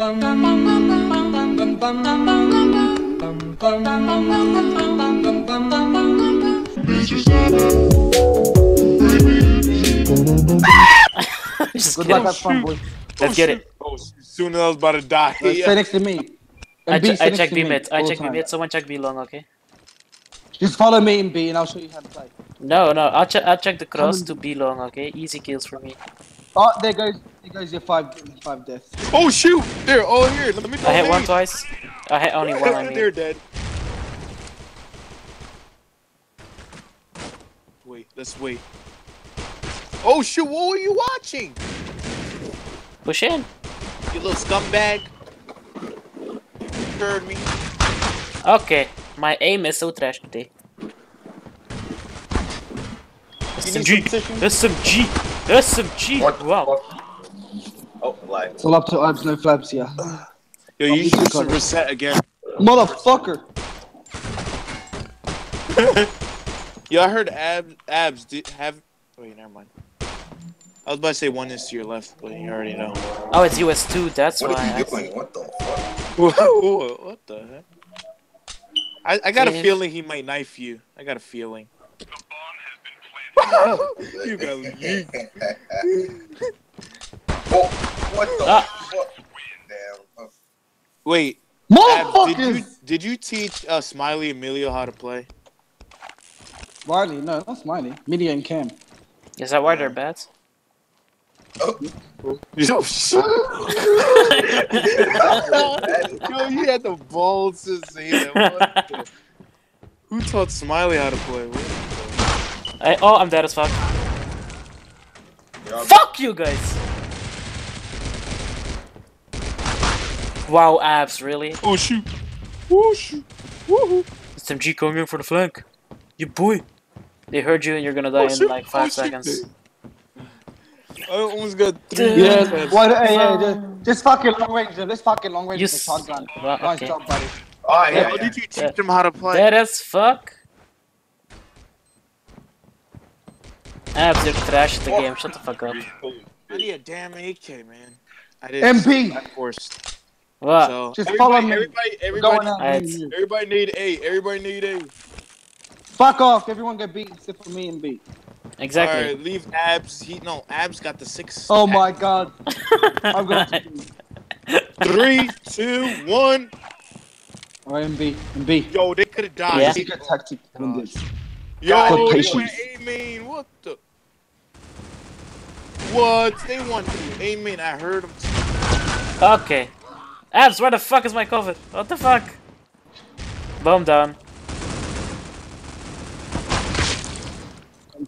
Just Good luck, have fun, boys. Let's get it. Oh, soon as I was about to die. Uh, Stay next to me. I, And B, che- I next check to B me mid. I check B mid. Someone check B long, okay? Just follow me in B and I'll show you how to play. No, no. I'll check. I'll check the cross to B long, okay? Easy kills for me. Oh, there goes, there goes your five, five deaths. Oh shoot! There, oh here, let me I hit a one twice. I hit only one. I They're dead. Wait, let's wait. Oh shoot! What were you watching? Push in. You little scumbag. Heard me. Okay. My aim is so trash today. You need SMG. some tissue? SMG. SMG. What the Wow. fuck? Oh, light. It's all up to Ibs, no flaps yeah. Yo, you I'll should just reset again. Motherfucker! Yo, I heard abs. Abs did have. Wait, never mind. I was about to say one is to your left, but you already know. Oh, it's US two. That's What why. are I you doing? What the fuck? Whoa, what the heck? I, I got a feeling he might knife you. I got a feeling. You got oh, what the Ah. fuck? Damn. Wait, Abs, did you did you teach uh, Smiley Emilio how to play? Wiley, no, not Smiley. Media and Cam. Is that why they're bad? Yo, shit. Yo, you had the balls to say that. Who taught Smiley how to play? What the- I, oh, I'm dead as fuck. Y'all- Fuck you guys. Wow, abs, really? Oh shoot! Oh shoot! Woohoo! SMG coming in for the flank. You boy. They heard you and you're gonna die Oh, in shit. like Oh, five shit. seconds. I almost got three. Yeah. Yeah, why, hey, yeah, just, just fucking long range them. Let's fucking long range You the s- shotgun. Well, Nice job, buddy. Oh, yeah, How yeah. did you teach him how to play? Dead as fuck. Abs, you're trash at the game. Shut the fuck up. I need a damn AK, man. I didn't. MP. I forced. What? So Just everybody, follow me. Everybody, We're everybody, going out. Alright. me and you. everybody need A. Everybody need A. Fuck off. Everyone get beat except for me and B. exactly. All right, leave abs. He no abs got the six. Oh my god. I'm going to B. Three, two, one. Alright, and B. And B. Yo, they could have died. Yeah. Secret tactic. Yo, God, they patience. went A main. What the? What? They won A main. I heard them. Okay. Abs, where the fuck is my COVID? What the fuck? Boom down.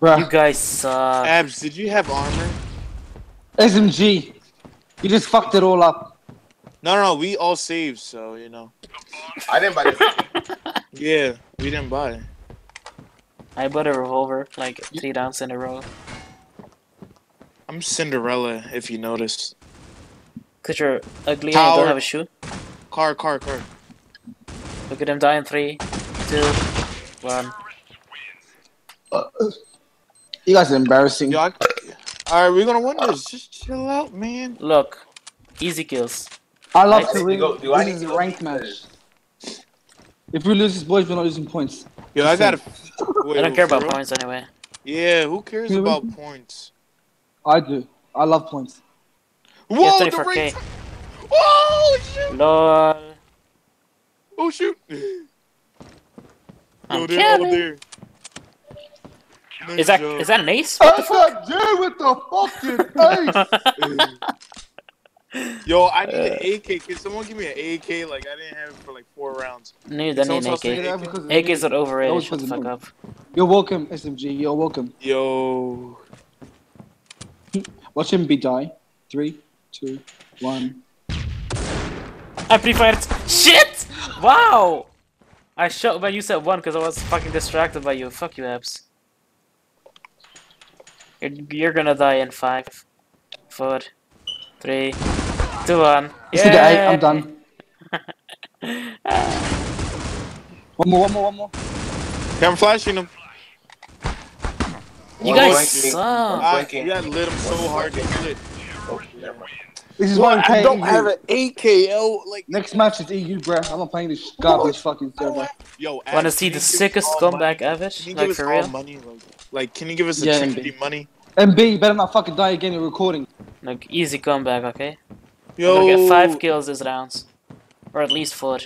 You guys suck. Abs, did you have armor? SMG. You just fucked it all up. No, no, no. We all saved, so you know. I didn't buy this. Yeah, we didn't buy. it. I bought a revolver like three rounds in a row. I'm Cinderella, if you notice. Cause you're ugly and you don't have a shoe. Car, car, car. Look at him die in three, two, one. Uh, you guys are embarrassing. Yo, I... All right, we're gonna win this. Just chill out, man. Look, easy kills. I love Right. to win. Do- do I this need is to a ranked match. If we lose this, boys, we're not losing points. Yo, I gotta. Wait, I don't care about points anyway. Yeah, who cares Really? about mm-hmm. points? I do. I love points. Whoa, the 34K. rate. Oh shoot! LOL. Oh shoot! I'm Yo, they're all killing. there. Is that Nice is that an ace? What the fuck? dude with the fucking ace. Yo, I need an Uh. AK. Can someone give me an AK? Like I didn't have it for like four rounds. Need I need an else AK. say- because AKs are overrated. Shut the fuck up. You're welcome, SMG. You're welcome. Yo, Watch him be die. Three, two, one. I pre-fired. Shit! Wow! I shot when you said one because I was fucking distracted by you. Fuck you, abs. You're, you're gonna die in five, four, three, two, one. Let's do the eight. I'm done. One more, one more, one more. Okay, I'm flashing them. You One guys flanking. suck. One I, flanking. you gotta lit them so hard to kill it. Oh, never mind. This is Well, why we I play don't EU. have an AKL. Like, Next match is EU, bro. I'm not playing this garbage fucking server. yo, Want to see the you give us sickest comeback money? ever? Can Like for real? money? Like, like, can you give us a Yeah, charity money? MB, you better not fucking die again. You're recording. Like easy comeback, okay? Yo, We'll get five kills this round, or at least four.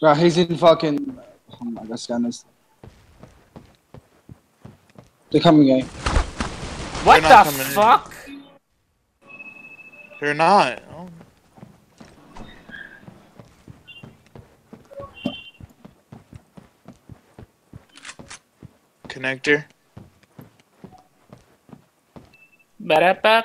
Bro, he's in fucking. Oh my god, scanners. They're coming, eh? What They're the coming in. fuck? They're not. Oh. Connector. Ba-da-ba.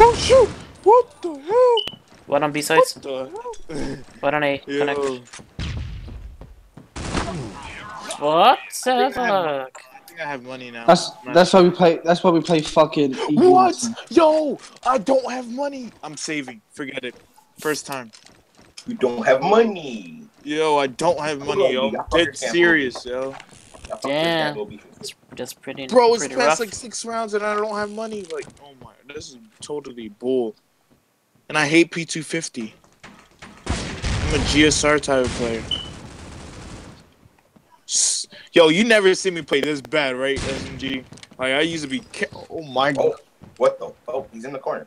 Oh shoot! What the hell? One on B sides, What the hell? one on A. Yo. Connect. What the I fuck? think I have money now. That's that's why we play. That's why we play fucking. EU. What? Yo, I don't have money. I'm saving. Forget it. First time. You don't have money. Yo, I don't have money, yo. Hold on, I'm you dead serious, yo. I fucked Damn. With that movie. That's pretty. Bro, it's pretty past rough. like six rounds and I don't have money. Like, oh my, this is totally bull. And I hate P250. I'm a GSR type of player. Yo, you never see me play this bad, right, SMG? Like, I used to be. Oh my god. Oh, what the? Oh, he's in the corner.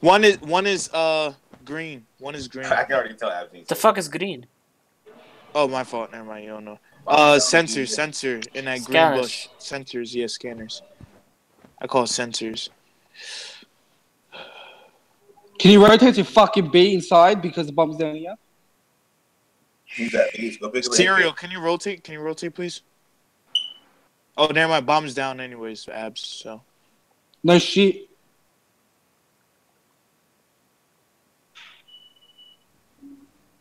One is one is uh green. One is green. I can already tell Abs. The fuck is green? Oh, my fault. Never mind. You don't know. Uh, sensors, sensor in that green Scanners. bush. Sensors, yeah, scanners. I call it sensors. Can you rotate your fucking B inside because the bomb's down here? Who's that? Please go pick up Serial, can you rotate? Can you rotate, please? Oh, never mind. Bomb's down, anyways. Abs. So No shit.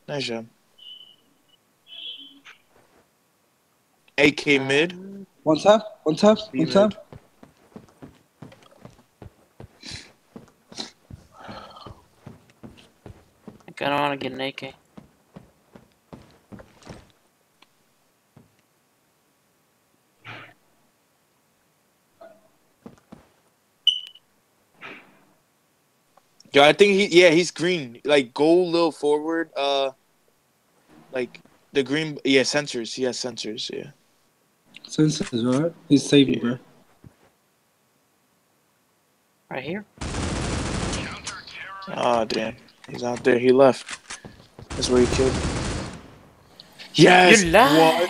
nice job. AK mid. One tap. One tap. B One mid. tap. I kinda wanna get an AK. Yo, I think he. Yeah, he's green. Like go a little forward. Uh, like the green. Yeah, sensors. He has sensors. Yeah. Sensors, alright. He's saving, bro. Right here. Oh damn, he's out there. He left. That's where he killed. Yes. you lied. What?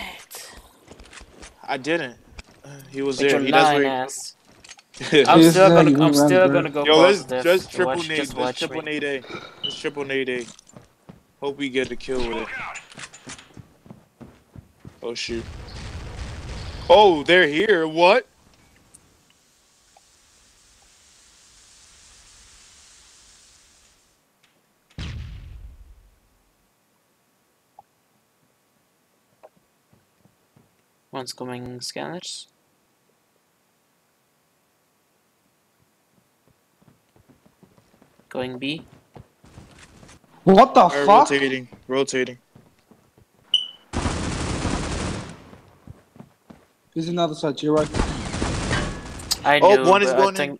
I didn't. Uh, He was With there. He knows lying where. ass. He... I'm still gonna. I'm went still around, gonna go Yo, let's positive. just triple watch, nade. just Let's triple me. nade A. Let's triple nade A. Hope we get a kill with it. Oh shoot. Oh, they're here. What? One's coming scanners. Going B. What the Alright, fuck? rotating. Rotating. There's another side, you're right. I Oh, knew. one is going I in.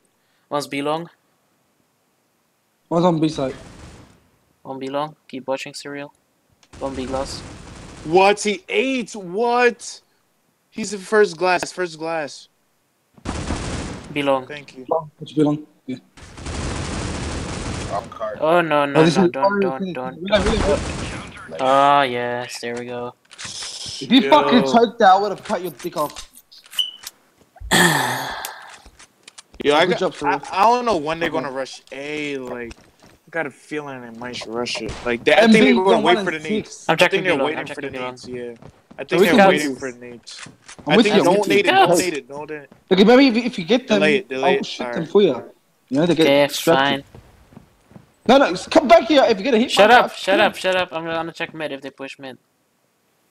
one's B long. One's on B side. One B long. Keep watching serial. One B glass. What? He ate? What? He's the first glass. First glass. B long. Thank you. Long. Which B long? Yeah. I'm card. Oh no no Oh, this no! is- Don't oh, don't don't. Reload, don't. reload, Oh ah, yes, there we go. If you Yo. fucking choked that, I would have cut your dick off. Yo, I, got, I, I don't know when they're gonna rush A. Like, I got a feeling they might rush it. Like, they, I think they're MB, gonna wait for the nades. I'm checking think they're waiting I'm for the checking nades. Yeah, I think can they're waiting for the nades. I'm I with think you. I'm don't need it. Yes. Don't need it. Don't need it. Okay, maybe if, if you get them, Delay it, delay I'll it. shoot them for you. You know, they get Okay, distracted. fine. No, no, come back here. If you get a hit, Shut up! Shut kill up! Shut up! I'm gonna check mid if they push mid. him.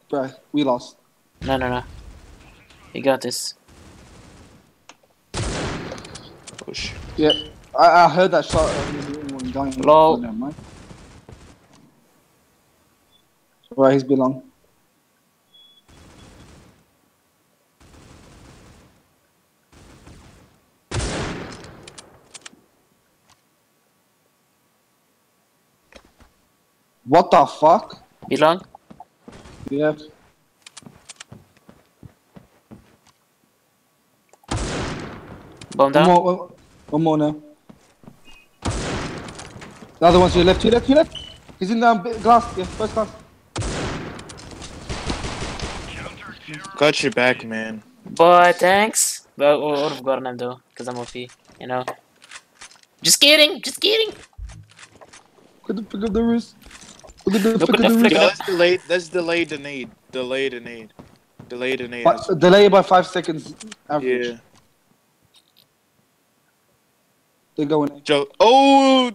Bro, we lost. No no no. You got this. Yeah, I, I heard that shot when going. Lol. Never mind. He's B long. What the fuck? B long? Yeah. Bomb One more, one, one more now. The other one to your left, to your left, to your left. He's in the um, glass, yeah, first glass. Got your back, man. Boy, thanks. But I would have gotten him though, because I'm OP, you know. Just kidding, just kidding. Look at the flick of the wrist. Look at the Look at the the flick Yo, wrist. let's delay. Let's delay the need. Delay the need. Delay the need. But, delay by five seconds average. Yeah. They're going. Joe. Oh.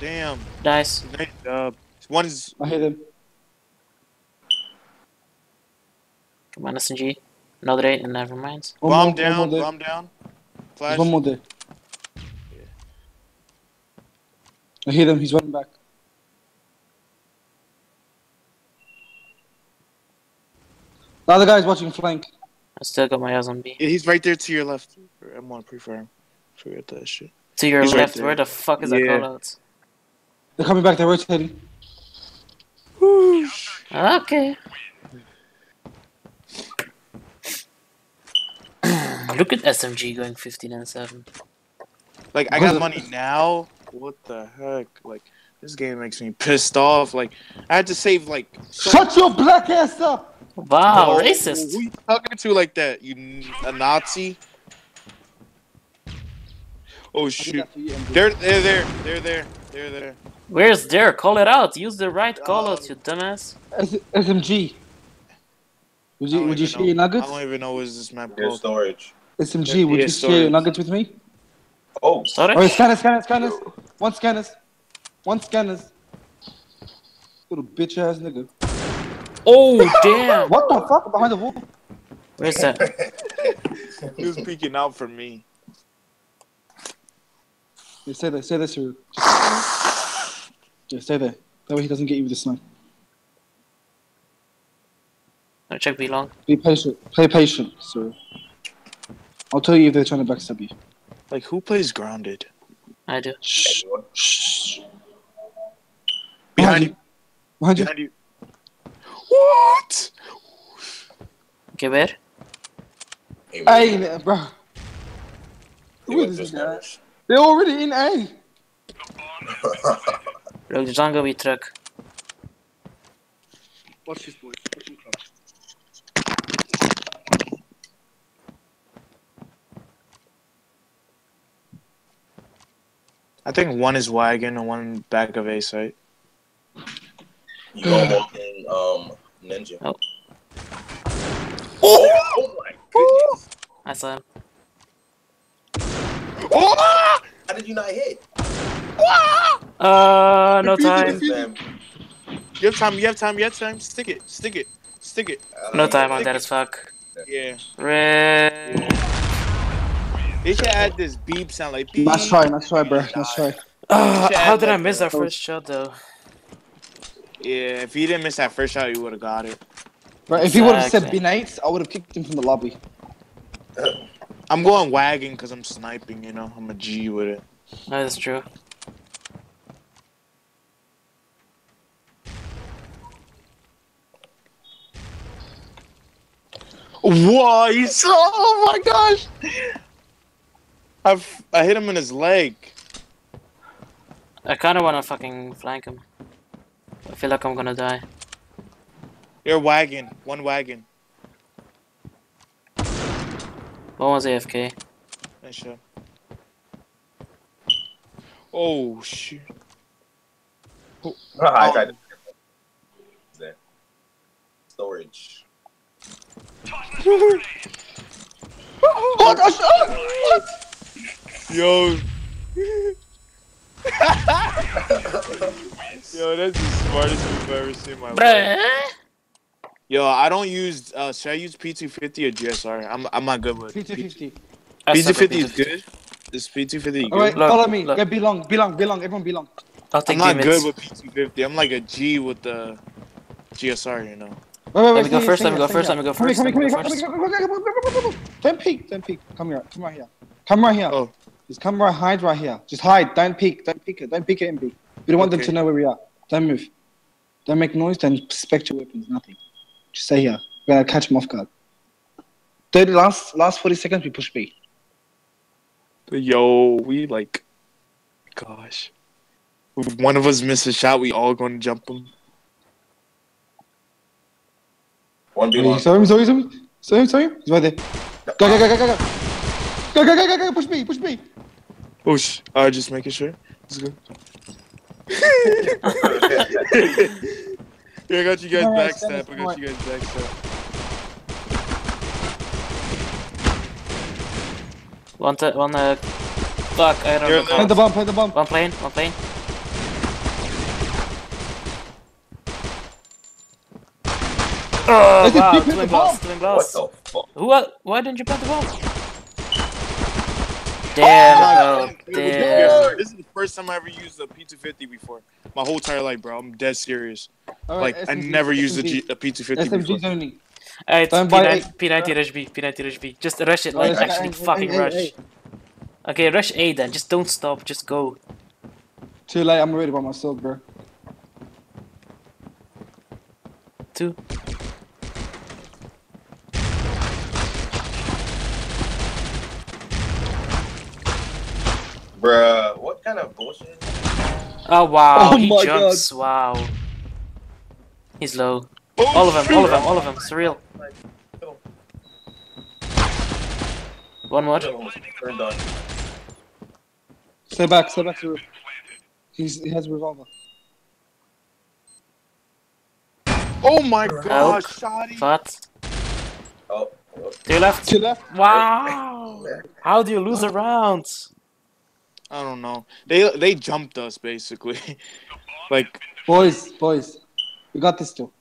Damn. Nice. Nade up. One is. I hit him. Come on, SMG. Another eight, and never mind. One Bomb more, down. more there. Bomb down. Flash. one more there. I hit him. He's running back. The other guy's watching flank. I still got my eyes on B. Yeah, he's right there to your left. I'm on pre-farm. Forget that shit. To your He's left, there. where the fuck is that Yeah. call out? They're coming back. They're rotating. Okay. Look at SMG going 15 and 7. Like I got money now. What the heck? Like this game makes me pissed off. Like I had to save like. So Shut your black ass up! Wow, Oh, racist. Who are you talking to like that? You a Nazi? Oh shoot! that for you, They're they're there. They're there. They're there. Where's there? Call it out. Use the right call out, you dumbass. S- SMG. Would you would you share your nuggets? I don't even know what is this map Here's called. storage. SMG, would you sorry. share your nuggets with me? Oh, Sorry? Oh, scanners, scanners, scanners. One scanners. One scanners. Little bitch ass nigga. Oh, damn. What the fuck? Behind the wall? Where's that? He was peeking out for me. Yeah, stay there, stay there, sir. Yeah, stay there. That way he doesn't get you with the snipe. No, check B long. Be patient. Play patient, sir. I'll tell you if they're trying to backstab you. Like who plays grounded? I do. Shh. Shh. Behind you. Behind you. Behind you. What? Okay, where? hey, Hey, man, bro. he Who went is to this guy? Storage. They're already in A. Look, Django B truck. Watch this, boy. Watch him come. I think one is wagon and one back of A site. You gonna walk in um ninja. Oh. Oh, oh my goodness. I saw him. Oh! How did you not hit? Uh, no time. You have time. You have time. You have time. Stick it. Stick it. Stick it. No time, on that as fuck. Yeah. Red. They should add this beep sound like beep. Nice try, nice try, bro. Nice try. Uh, should how add did I miss a- that first shot though? Yeah, if he didn't miss that first shot, you would have got it. Bro, if he would have said Exactly. B8, I would have kicked him from the lobby. I'm going wagon because I'm sniping. You know, I'm a G with it. No, that's true. Whoa! He's oh my gosh! I've I hit him in his leg. I kinda wanna fucking flank him. I feel like I'm gonna die. You're wagon. One wagon. One was AFK. Nice shot. Oh shoot! Oh. I tried to. Oh. There. Storage. Oh, gosh! Oh, Yo. Yo, that's the smartest move I've ever seen in my life. Bruh. Yo, I don't use. Uh, should I use P250 or GSR? I'm I'm not good with P250. I suck at P250 is good. Is P250 good? Alright, follow me. look. Yeah, B long, belong, B long. Everyone B long. I'll I'm not two good with P250. I'm like a G with the GSR, you know. Wait, wait, wait. Let me go first, let me go first, let me go Come here, first, Come here, let come me here, go come here, come here, come here, come here, come here. Don't peek, don't peek. Come here, come right here. Come right here. Oh. Just come right, hide right here. Just hide. Don't peek, don't peek it, don't peek it, MB. We don't want them Okay. to know where we are. Don't move. Don't make noise. Don't spec your weapons. Nothing. Just stay here. We're gonna catch him off guard. Thirty last last forty seconds. We push B. Yo, we like, gosh, if one of us miss a shot, we all gonna jump him. One B Hey, one. Sorry, sorry, sorry, sorry, sorry. He's right there. Go, go, go, go, go, go. Go, go, go, go, go. Push B. Push B. Push. I Uh, just making sure. Let's go. yeah, I got you guys No, no, backstab. I got you guys backstab. One, to, one, uh, fuck, I don't Here, know. Plant the bomb. Plant the bomb. One plane, one plane. Oh, Let's just wow, keep hitting twin blast, What the fuck? Who, uh, why didn't you plant the bomb? Damn, Oh, bro, damn. weird. This is the first time I ever used a P250 before. My whole entire life, bro. I'm dead serious. All Like, right, I SMG, never used a, SMG. G, a P250 before. Only. Alright, Don't P9, it. P90 rush B, P90 rush B. Just rush it, like, Alright, actually hey, fucking hey, rush. hey, Okay, rush A then, just don't stop, just go. Too late. I'm already by myself, bro. Two. Bruh, what kind of bullshit? Oh wow, Oh he my jumps, wow. He's low. Oh, All of them, all of them, all of them, surreal. One more. Stay back. Stay back. To... He's, he has a revolver. Oh my gosh, Oak. Shotty. Fat. Oh, oh. To your left. To your left. Wow. How do you lose a round? I don't know. They they jumped us basically. like Boys, boys. We got this still.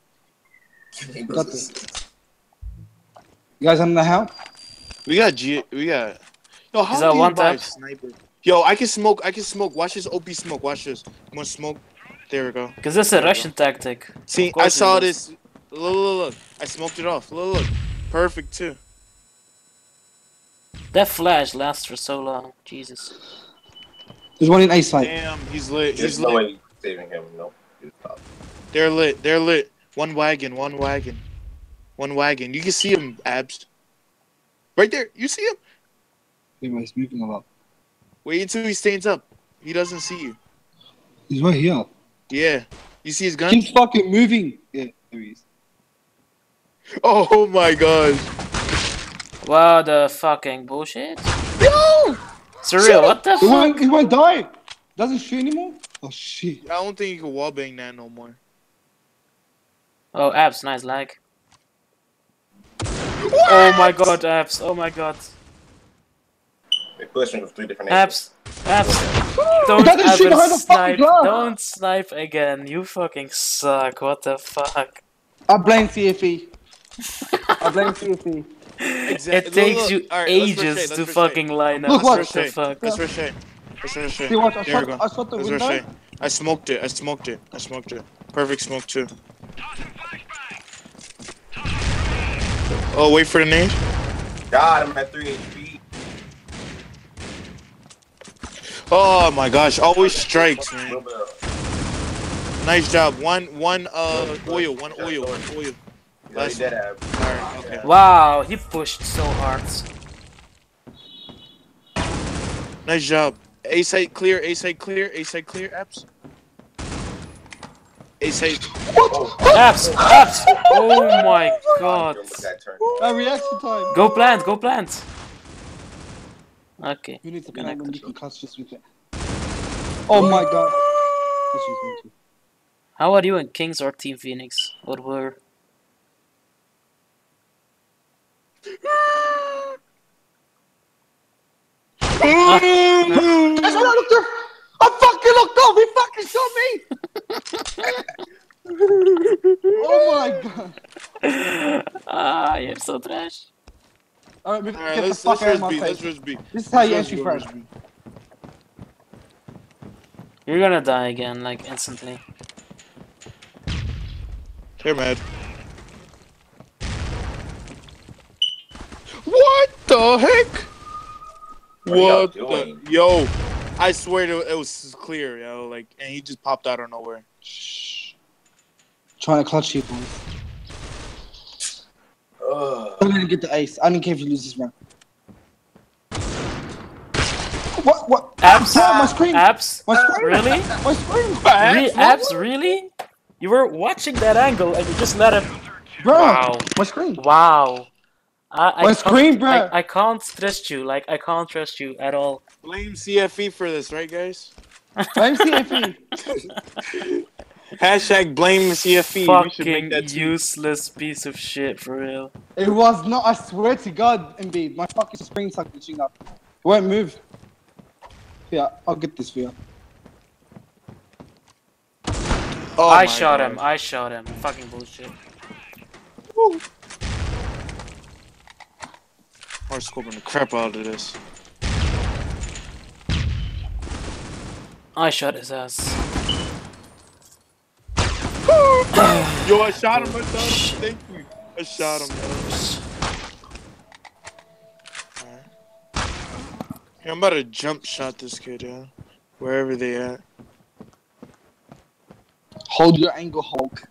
Got this. You guys under the help? we got G. We got. Yo, how Is that do you one buy a sniper? Yo, I can smoke. I can smoke. Watch this OP smoke. Watch this. I'm gonna smoke. There we go. Because this is a Russian tactic. See, I saw this. Look, look, look. I smoked it off. Look, look. Perfect too. That flash lasts for so long. Jesus. There's one in A site. Damn, he's lit. There's He's no lit. way saving him. No. He's. They're lit. They're lit. One wagon. One wagon. One wagon. You can see him, abs. Right there. You see him. Yeah, he's moving a lot. Wait until he stands up. He doesn't see you. He's right here. Yeah. You see his gun? He's fucking moving. Yeah, there he is. Oh my gosh. Wow, the fucking bullshit. Yo! Surreal, what the He fuck? won't, he won't die. Doesn't shoot anymore? Oh shit. I don't think you can wallbang that no more. Oh, abs, nice lag. Oh my god, abs, oh my god. They're pushing with three different nations. Abs, abs, don't ever behind the fucking snipe, don't snipe again, you fucking suck, what the fuck. I blame CFE. I blame CFE. Exactly. It takes you ages to fucking line up, Look, what the fuck. Let's rush it. Let's rush it. See, watch. I There we shot, go. I shot the Let's window. rush it. I smoked it. I smoked it. I smoked it. Perfect smoke too. Oh, wait for the nade. God, I'm at 3 HP. Oh my gosh, always strikes, man. little bit of- Nice job. One, one, uh, oil, one oil, one oil. You know, Last he dead ab. Alright, okay. Wow, he pushed so hard. Nice job. A site clear, A site clear, A site clear, Abs. A site. Abs, abs, oh my god. That. Uh, reaction time. Go plant, go plant. Okay. You need to Connect connect the You can with it. Oh my god. This is going to- How are you in Kings or Team Phoenix? What were? That's what I looked up. I fucking looked up. He fucking shot me. oh my god. ah, you're so trash. Alright, we Alright, get the let's, fuck let's out of my B, let's face. rush This is how you Let's entry first. rush You're gonna die again, like instantly. Here, man. What the heck? What What the yo? I swear it, it was clear, yo. Like, and he just popped out of nowhere. Trying to clutch you, boys. Ugh. I'm gonna get the ace. I don't care if you lose this round. What? What? Abs? Yeah, my screen. Abs? My screen. Really? My screen. Re- abs? Really? You were watching that angle and you just let him. Bro, Wow. my screen. Wow. I, I My can't- screen, bro. I, I can't trust you. Like I can't trust you at all. Blame CFE for this, right, guys? Blame CFE. Hashtag blame CFE. we should make Fucking that too. useless piece of shit for real. It was not. I swear to God, MB, my fucking screen started glitching up. It won't move. Yeah, I'll get this for you. Oh I shot God. him. I shot him. Fucking bullshit. Hard scoping the crap out of this. I shot his ass. Yo, I shot him. I shot him. Thank you. I shot him. Alright. Here, I'm about to jump shot this kid, yeah. Wherever they at. Hold your angle, Hulk.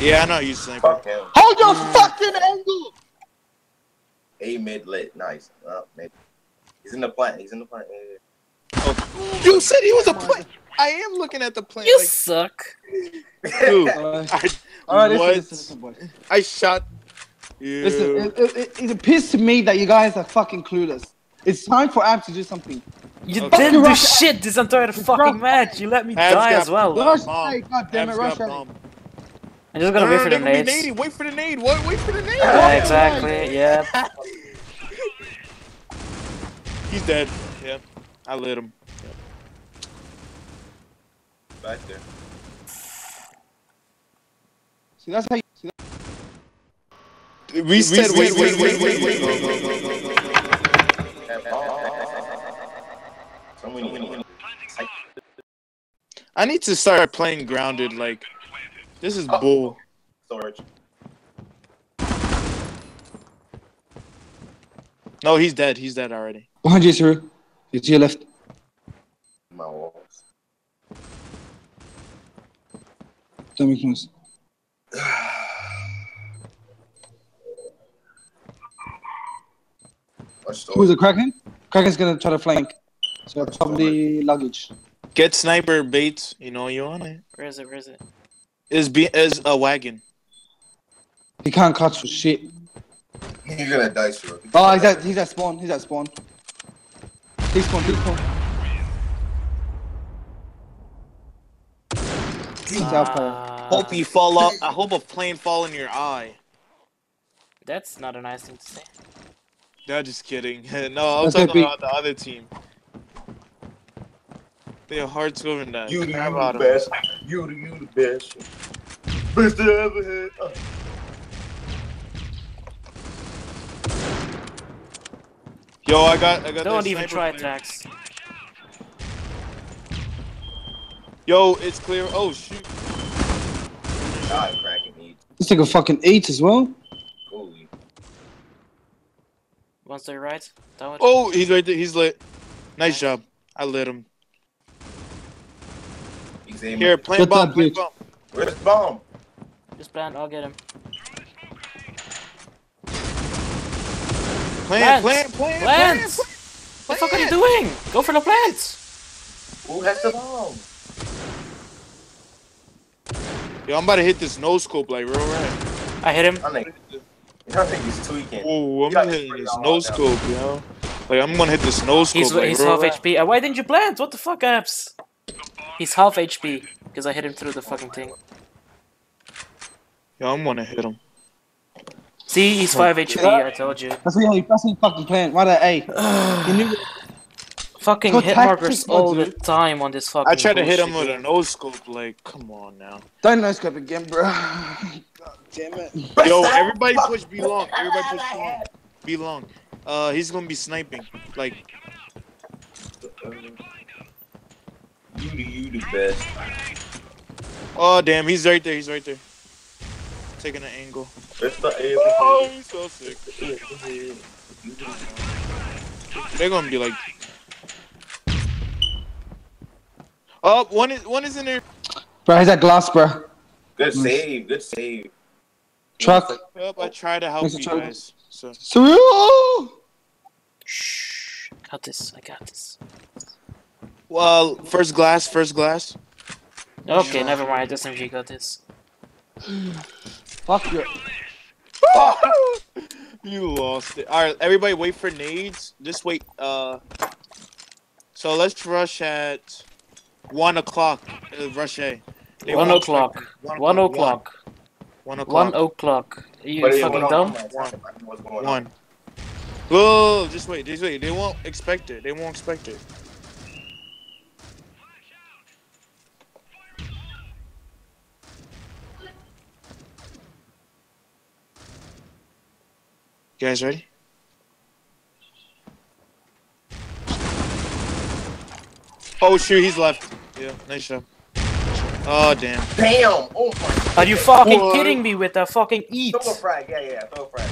Yeah, I know you sniper. Fuck. Hold your fucking angle. A mid lit. Nice. Uh, maybe. He's in the plant. He's in the plant. Yeah, yeah. You said he was a plant. I am looking at the plant. You like, suck. dude, Alright, I, alright, what? listen, listen, listen. I shot. You. Listen, it, it, it, it appears to me that you guys are fucking clueless. It's time for Ab to do something. You Okay. didn't do shit this entire fucking match. You let me Habs die got- as well. Rush, God damn it, Abs rush, got bomb. I'm just gonna no, wait for they the gonna be nades. nading. Wait for the nade. What? Wait for the nade. Yeah, exactly. Yeah. He's dead. Yeah, I lit him. Back there. See, that's how you. See, We said wait, wait, wait, wait, wait, wait, wait. So many. many- I need to start playing grounded. Like, this is oh. bull. Storage. No, he's dead. He's dead already. behind you, sir. It's to your left. My walls. Don't make noise. Watch Who's storage. the Kraken? Kraken's gonna try to flank. So probably luggage. Get sniper bait. You know you want it. Where is it? Where is it? Is be is a wagon. He can't catch for shit. He's gonna die, sure. Oh, he's at he's at spawn. He's at spawn. He's spawn. He's spawn. He's out there. Uh, Hope you fall off. I hope a plane fall in your eye. That's not a nice thing to say. No, just kidding. no, I'm That's talking epic. about the other team. They are hard scoring that. You the, you the best. You the, you the best. Best I ever had. Uh. Yo, I got, I got. Don't even try player. tracks. Yo, it's clear. Oh shoot. God, cracking me. Let's take a fucking eight as well. Holy. One's to your right. That one. Oh, he's right there. He's lit. Nice job. I lit him. He's aiming. Here, plant Get bomb, plant bomb. Where's the bomb? Just plant, I'll get him. Plant, Plant. plant, plant, plant. What the fuck are you doing? Go for the plants. Who has the bomb? Yo, I'm about to hit this no scope like real right. I hit him. I think, I think he's tweaking. Oh, I'm You gotta hit spray this all no out scope, yo. Like I'm gonna hit this no scope He's, like he's real half right. HP. Uh, why didn't you plant? What the fuck, Abs? He's half HP because I hit him through the fucking thing. Yo, I'm gonna hit him. See, he's five HP. I told you. That's what you. That's what you fucking playing. Why that A? You knew. Fucking Go hit markers go, all the time on this fucking. I tried to hit him with a game. no scope. Like, come on now. Don't no scope again, bro. God damn it. Yo, everybody push B long. Everybody push B long. B long. Uh, he's gonna be sniping. Like, You the, you the best. oh damn, he's right there. He's right there. Taking an angle. Best I ever Oh, he's so sick. had. You the- They're gonna be like, Oh, one is one is in there. Bro, he's at glass, bro. Good save. Good save. Truck. Yep, I try to help Mr. you Chosen. guys. So Surreal! Shh. Got this. I got this. Well, first glass, first glass. Okay, never mind. SMG got this. Fuck you. you lost it. All right, everybody, wait for nades. Just wait. Uh, so let's rush at one o'clock. Uh, rush A. They One o'clock. One o'clock. One o'clock. One o'clock. Are you But fucking dumb? on, hold on, hold on, What's going on? One. Whoa, just wait, just wait. They won't expect it. They won't expect it. You guys ready? Oh shoot, he's left. Yeah, nice shot. Oh damn. Damn! Oh my. Are you fucking What? kidding me with that fucking eat? Throw a frag. Yeah, yeah. Throw a frag.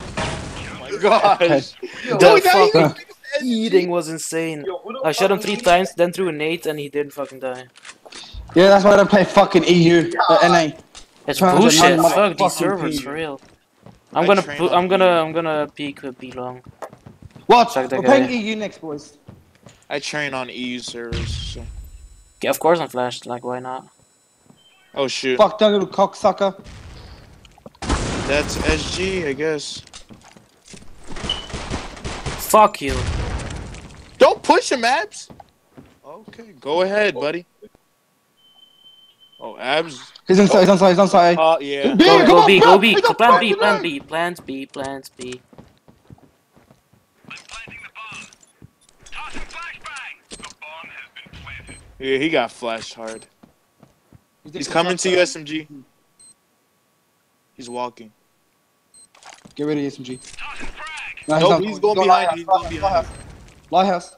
Oh my gosh. Yo, The Oh, now fuck- Eating was insane. yo, I shot him three is- times, then threw an eight, and he didn't fucking die. Yeah, that's why they play fucking EU, uh, NA. It's bullshit. Fuck these servers for real. I'm gonna, train pu- on I'm gonna, I'm gonna peek with B long. What? Check that We're playing guy. EU next, boys. I train on EU servers. So. Yeah, of course I'm flashed. Like, why not? Oh shoot. Fuck that little cocksucker. That's SG, I guess. Fuck you. Don't push him, Abs. Okay, go ahead, oh. buddy. Oh, Abs. He's inside, he's inside, he's inside. Oh yeah. B, Go, come go on, B, bro. go B. Go up plan B, plan. B, plans B, plans B. Yeah, he got flashed hard. He's coming to you, SMG. He's walking. Get rid of SMG. No, Nope, not he's going He's behind, Lighthouse, he's going Lighthouse, behind. Lighthouse.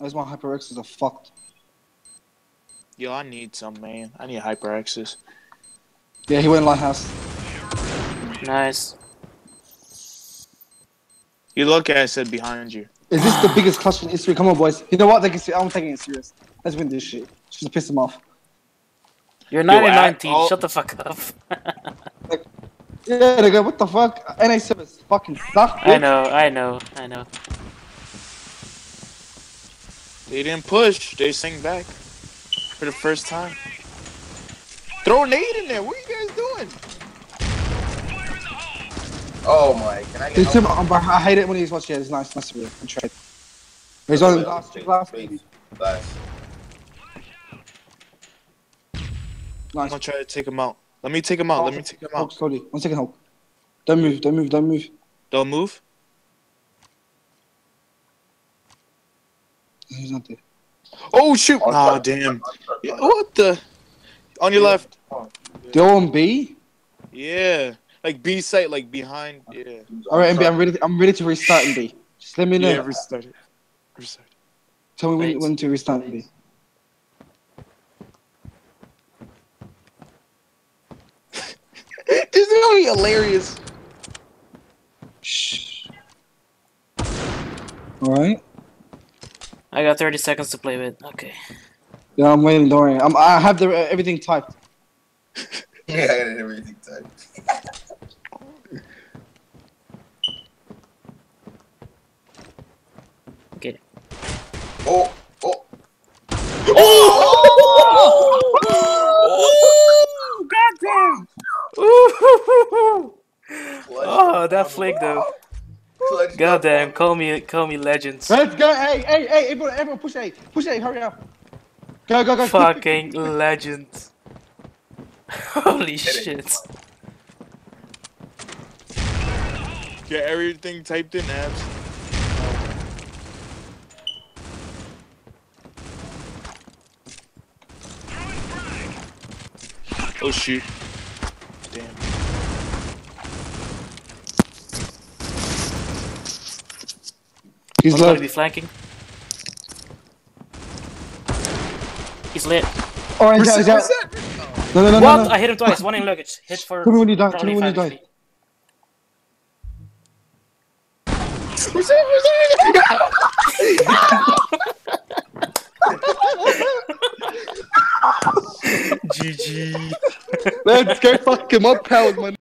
Those my HyperXs are fucked. Yo, I need some, man. I need HyperXs. Yeah, he went Lighthouse. Nice. You look at it, said behind you. Is this the biggest clutch in history? Come on, boys. You know what? They can see, I'm taking it serious. Let's win this shit. Just to piss them off. You're 9 and 19. oh. Shut the fuck up. Yeah, they go, what the fuck? NA servers fucking suck. I know, I know, I know. They didn't push. They sang back for the first time. Throw a nade in there. What are you guys doing? Oh my. Can I get Tim, I'm- I hate it when he's watching. Yeah, it's nice. Nice to be Good trade. He's on the glass. Check glass. Space. Glass. I'm gonna try to take him out. Let me take him out. Let me take him Hulk, out. slowly. One second, Hulk. Don't move. Don't move. Don't move. Don't move. He's not there. Oh shoot! Oh, Ah, fuck. damn. What the? On your left. They're B. Yeah. Like B site, like behind. Yeah. All right, MB. I'm ready. I'm ready to restart in B. Just let me know. Yeah. Restart it. Restart. Tell me when, Wait. when to restart in B. this is gonna be hilarious. Shh. All right. I got 30 seconds to play with. Okay. Yeah, I'm waiting. Don't worry. I'm, I have the uh, everything typed. Yeah, I got everything typed. Okay. Oh, oh. Ooh, Clutch. oh, that flick though. Clutch. Goddamn, call me, call me legends. Let's go. Hey, hey, hey, everyone, everyone, push A. Push A. Hurry up. Go, go, go. Fucking legends. Holy shit. Get everything typed in abs. Oh shoot. He's One's low. gonna be flanking. He's lit. Orange out, he's out. No, no, no, what? no, no. I hit him twice. One in luggage. Hit for Tell me when you die. Tell me when you 5 die. HP. GG. Let's go fuck him up, pals, man.